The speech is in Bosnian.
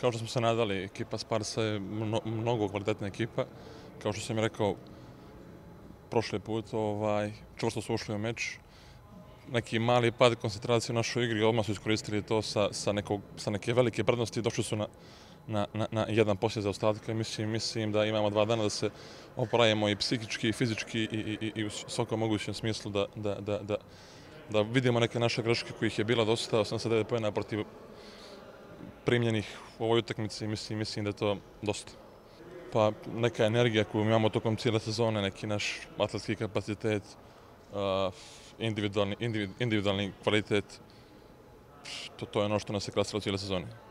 kao što smo se nadali, ekipa Sparsa je mnogo kvalitetna ekipa. Kao što sam rekao prošli put, ovaj, čvrsto su ušli u meč. Neki mali pad koncentracije u našoj igri, odmah su iskoristili to sa, sa, nekog, sa neke velike prednosti, došli su na, na, na, na jedan poslije za ostatka. Mislim, mislim da imamo dva dana da se opravimo i psihički, i fizički, i, i, i, i u svakom mogućem smislu da, da, da, da, da vidimo neke naše greške kojih je bila dosta, 89 pojena protiv primljenih u ovoj utakmici, mislim, mislim da je to dosta. Pa neka energija koju imamo tokom cijele sezone, neki naš atletski kapacitet, individualni, individualni kvalitet, to, to je ono što nas je krasilo cijele sezone.